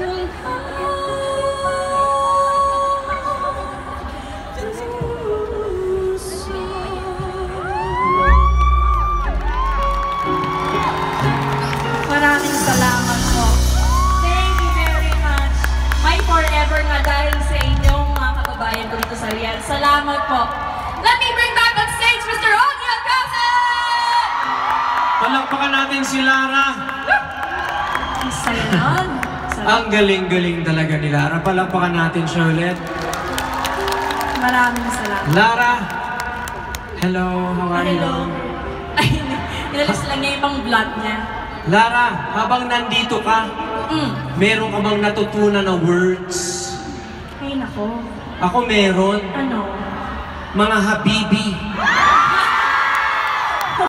Maraming salamat po. Thank you very much. May forever nga dahil sa inyo mga kababayan dito sa Riyadh. Salamat po. Let me bring back on stage Mr. Onyel Kausan! Palakpakan natin si Lara. Ang saya ang galing-galing talaga ni Lara. Palakpakan natin siya ulit. Maraming salamat. Lara, hello, how are Hello. you? Ay, lang niya yung vlog niya. Lara, habang nandito ka, Mm. meron ka bang natutunan na words? Ay, nako. Ako meron. Ano? Mga habibi.